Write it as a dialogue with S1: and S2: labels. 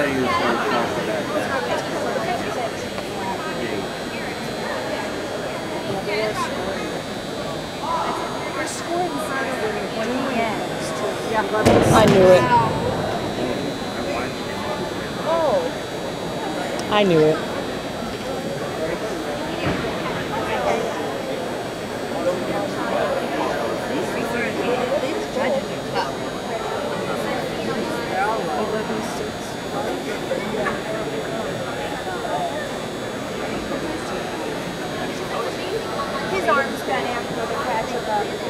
S1: tell you about that. I knew it.
S2: Oh.
S1: I knew it.
S2: These love suits.
S3: His arm's bent after the catch of the